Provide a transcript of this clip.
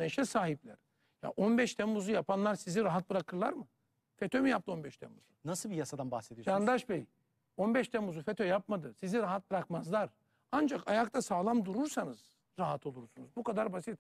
anlayışa sahipler. Ya 15 Temmuz'u yapanlar sizi rahat bırakırlar mı? FETÖ mü yaptı 15 Temmuz'u? Nasıl bir yasadan bahsediyorsunuz? Candaş Bey, 15 Temmuz'u FETÖ yapmadı. Sizi rahat bırakmazlar. Ancak ayakta sağlam durursanız rahat olursunuz. Bu kadar basit.